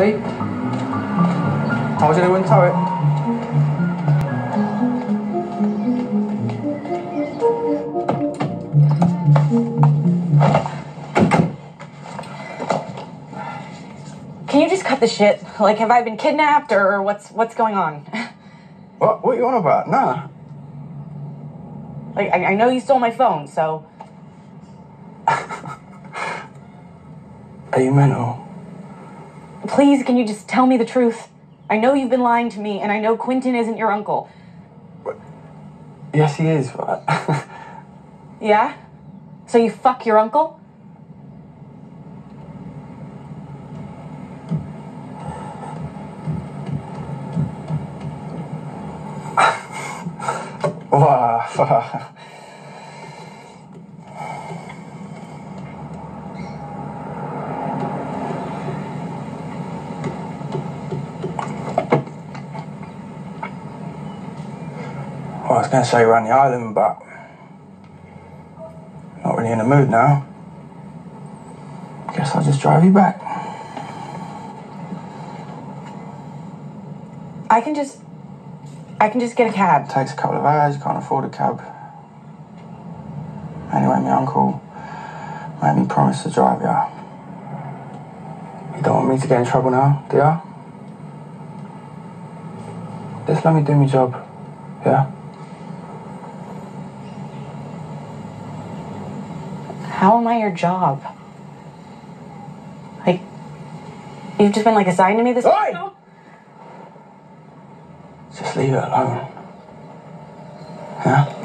See? You they wouldn't tow it. Can you just cut the shit? Like, have I been kidnapped or what's what's going on? What? What you on about? Nah. Like, I, I know you stole my phone, so Are you mental? Please, can you just tell me the truth? I know you've been lying to me, and I know Quentin isn't your uncle. Yes, he is, Yeah? So you fuck your uncle? wow. Well, I was going to you around the island, but not really in the mood now. Guess I'll just drive you back. I can just. I can just get a cab. Takes a couple of hours, you can't afford a cab. Anyway, my uncle made me promise to drive you. You don't want me to get in trouble now, do ya? Just let me do my job, yeah? How am I your job? Like, you've just been like assigned to me this Oi! Just leave it alone. Yeah?